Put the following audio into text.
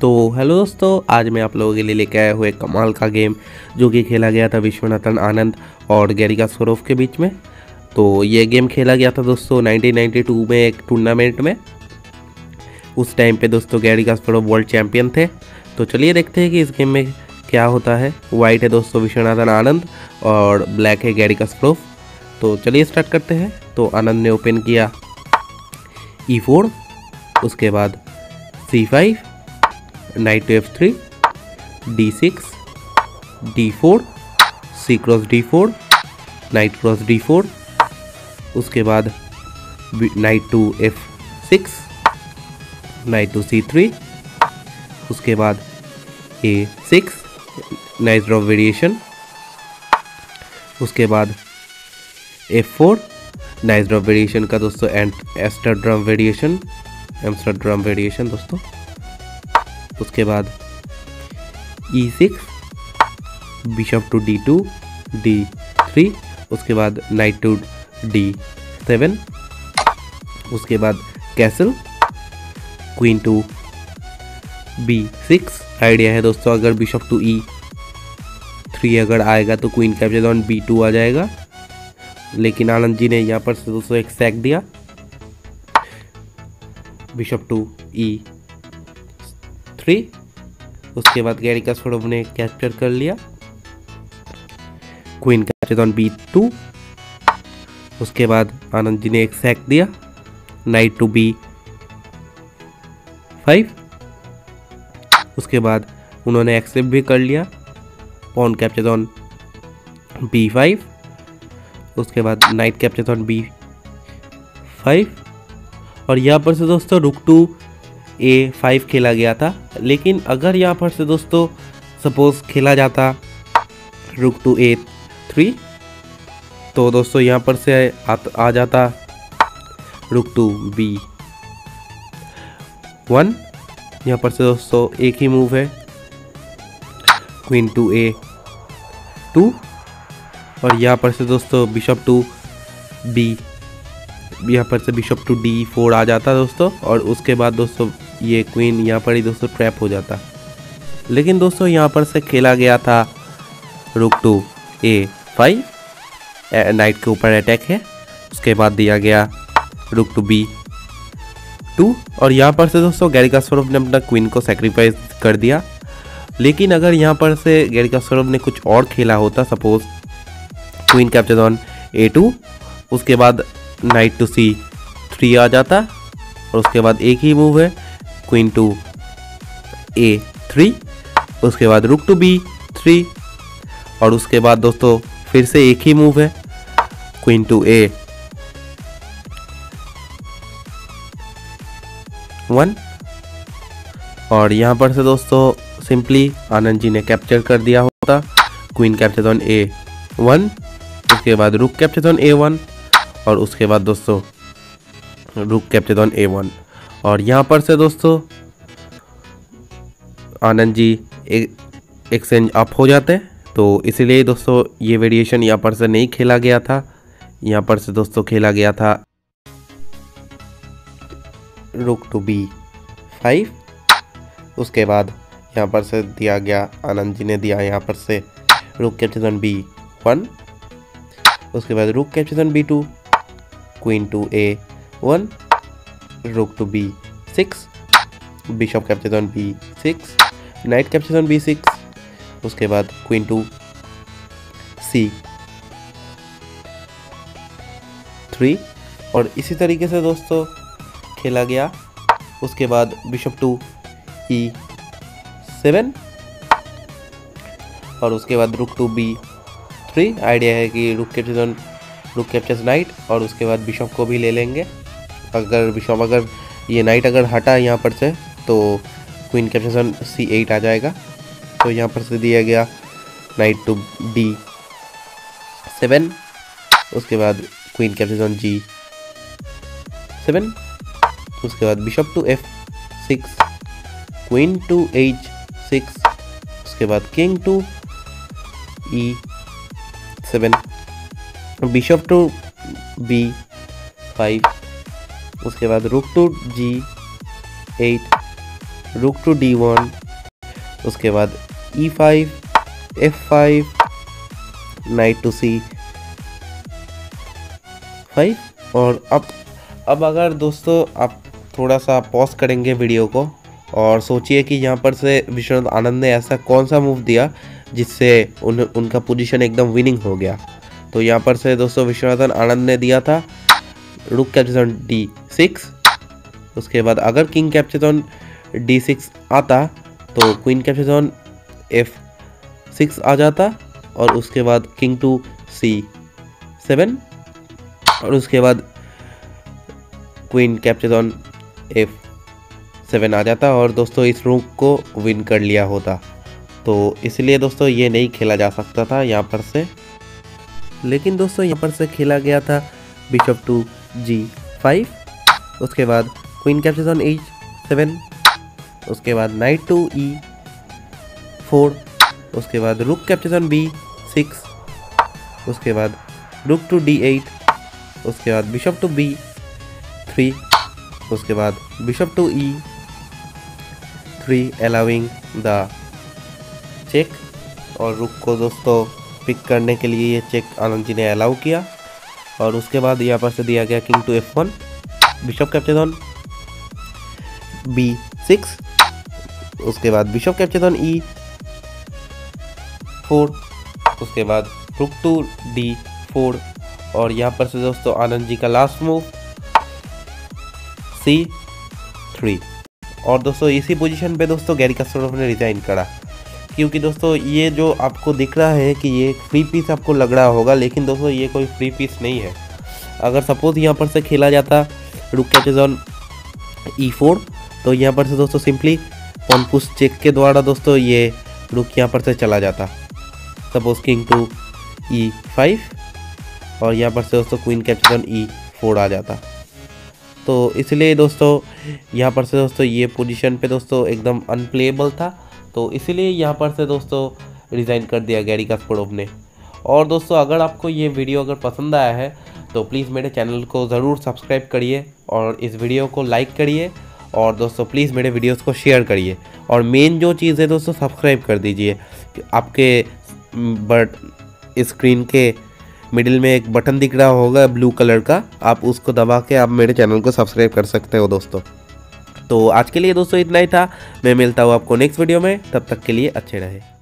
तो हेलो दोस्तों, आज मैं आप लोगों के लिए लेके आया हूँ एक कमाल का गेम जो कि खेला गया था विश्वनाथन आनंद और गैरिका कास्परोव के बीच में। तो ये गेम खेला गया था दोस्तों 1992 में एक टूर्नामेंट में। उस टाइम पे दोस्तों गैरिका कास्परोव वर्ल्ड चैम्पियन थे। तो चलिए देखते हैं कि इस गेम में क्या होता है। वाइट है दोस्तों विश्वनाथन आनंद और ब्लैक है गैरिका कास्परोव तो चलिए स्टार्ट करते हैं। तो आनंद ने ओपन किया ई फोर उसके बाद C five knight to F three, D six, D four, C cross D four, knight cross D four, उसके बाद knight to F six, knight to C three, उसके बाद A six, Najdorf variation, उसके बाद F four Najdorf variation का दोस्तों Amsterdam variation, Amsterdam variation दोस्तों। उसके बाद E six bishop to D two D three उसके बाद नाइट टू डी सेवन उसके बाद castle queen to B six idea है दोस्तों, अगर बिशप टू ई थ्री अगर आएगा तो queen capture on B two आ जाएगा। लेकिन आनंद जी ने यहाँ पर दोस्तों एक सैक दिया। बिशप टू ई थ्री उसके बाद गैरी कास्परोव ने कैप्चर कर लिया। Queen capture on B two उसके बाद आनंद जी ने एक सैक दिया। नाइट टू बी फाइव उसके बाद उन्होंने एक्सेप्ट भी कर लिया। Pawn capture on B five उसके बाद knight capture on B five और यहाँ पर से दोस्तों रुक टू ए फाइव खेला गया था। लेकिन अगर यहाँ पर से दोस्तों सपोज़ खेला जाता रुक टू ए थ्री तो दोस्तों यहाँ पर से आ, आ जाता रुक टू बी वन यहाँ पर से दोस्तों एक ही मूव है क्वीन टू ए टू और यहाँ पर से दोस्तों बिशप टू बी यहाँ पर से बिशप टू डी फोर आ जाता दोस्तों। और उसके बाद दोस्तों ये क्वीन यहाँ पर ही दोस्तों ट्रैप हो जाता। लेकिन दोस्तों यहाँ पर से खेला गया था रुक टू ए फाइव नाइट के ऊपर अटैक है। उसके बाद दिया गया रुक टू बी टू और यहाँ पर से दोस्तों गैरिका स्वरूप ने अपना क्वीन को सेक्रीफाइस कर दिया। लेकिन अगर यहाँ पर से गैरिका स्वरूप ने कुछ और खेला होता suppose queen capture on A two उसके बाद नाइट टू सी थ्री आ जाता और उसके बाद एक ही मूव है। क्वीन टू ए थ्री उसके बाद रुक टू बी थ्री और उसके बाद दोस्तों फिर से एक ही मूव है क्वीन टू ए वन और यहाँ पर से दोस्तों सिंपली आनंद जी ने कैप्चर कर दिया होता queen capture on A one उसके बाद rook capture on A one और उसके बाद दोस्तों रुक कैप्चर ऑन ए वन और यहाँ पर से दोस्तों, आनंद जी एक एक्सचेंज अप हो जाते हैं। तो इसीलिए दोस्तों, ये वेरिएशन यहाँ पर से नहीं खेला गया था। यहाँ पर से दोस्तों खेला गया था। रुक टू बी फाइव उसके बाद यहाँ पर से दिया गया, आनंद जी ने दिया यहाँ पर से रुक कैप्चर ऑन बी वन उसके बाद rook capture on B two queen to A one rook to B six, bishop capture on B six knight capture on B six उसके बाद क्वीन टू सी थ्री और इसी तरीके से दोस्तों खेला गया। उसके बाद बिशप टू ई सेवन और उसके बाद rook to B three idea है कि रुक कैप्चर रुक कैप्चर्स नाइट और उसके बाद बिशप को भी ले लेंगे। अगर बिशप अगर ये नाइट अगर हटा यहाँ पर से तो क्वीन ऑन सी एट आ जाएगा। तो यहाँ पर से दिया गया नाइट टू डी सेवन, उसके बाद क्वीन ऑन जी सेवन, उसके बाद bishop to F six, queen to H six, उसके बाद king to E seven, bishop to B five उसके बाद rook to G eight, rook to D one, उसके बाद E five, F five, knight to C five. और अब अब अगर दोस्तों आप थोड़ा सा पॉज करेंगे वीडियो को और सोचिए कि यहाँ पर से विश्वनाथ आनंद ने ऐसा कौन सा मूव दिया जिससे उन, उनका पोजीशन एकदम विनिंग हो गया। तो यहाँ पर से दोस्तों विश्वनाथन आनंद ने दिया था। रुक कैप्चर डी सिक्स उसके बाद अगर किंग कैप्चर डी सिक्स आता तो क्वीन कैप्चर एफ़ सिक्स आ जाता, और उसके बाद किंग टू सी सेवन और उसके बाद queen capture on F seven आ जाता, और दोस्तों इस रूक को विन कर लिया होता। तो इसलिए दोस्तों ये नहीं खेला जा सकता था यहाँ पर से। लेकिन दोस्तों यहाँ पर से खेला गया था बिशप टू जी फाइव उसके बाद queen capture on H seven उसके बाद नाइट टू ई फोर उसके बाद rook capture on B six उसके बाद रुक टू डी एट उसके बाद बिशप टू बी थ्री उसके बाद bishop to E three allowing the check और रुक को दोस्तों पिक करने के लिए ये चेक आनंद जी ने अलाउ किया। और उसके बाद यहाँ पर से दिया गया king to F one bishop capture on B six उसके बाद bishop capture on E four उसके बाद रुक टू डी फोर और यहाँ पर से दोस्तों आनंद जी का लास्ट मूव सी थ्री और दोस्तों इसी पोजीशन पे दोस्तों गैरी कस्टोरोफ ने रिजाइन करा। क्योंकि दोस्तों, ये जो आपको दिख रहा है कि ये फ्री पीस आपको लग रहा होगा, लेकिन दोस्तों, ये कोई फ्री पीस नहीं है। अगर सपोज़ यहाँ पर से खेला जाता रुक कैचेज ऑन ई फोर तो यहाँ पर से दोस्तों सिंपली पॉनपुस चेक के द्वारा दोस्तों ये रुक यहाँ पर से चला जाता। Suppose king to E five और यहाँ पर से दोस्तों queen capture on E four आ जाता। तो इसलिए दोस्तों, यहाँ पर से दोस्तों ये पोजीशन पे दोस्तों एकदम अनप्लेबल था। तो इसीलिए यहाँ पर से दोस्तों रिज़ाइन कर दिया गैरी कास्परोव ने और दोस्तों, अगर आपको ये वीडियो अगर पसंद आया है तो प्लीज़ मेरे चैनल को ज़रूर सब्सक्राइब करिए और इस वीडियो को लाइक करिए और दोस्तों प्लीज़ मेरे वीडियोस को शेयर करिए। और मेन जो चीज़ है दोस्तों सब्सक्राइब कर दीजिए। आपके बट स्क्रीन के मिडिल में एक बटन दिख रहा होगा ब्लू कलर का, आप उसको दबा के आप मेरे चैनल को सब्सक्राइब कर सकते हो दोस्तों। तो आज के लिए दोस्तों इतना ही था। मैं मिलता हूँ आपको नेक्स्ट वीडियो में। तब तक के लिए अच्छे रहे।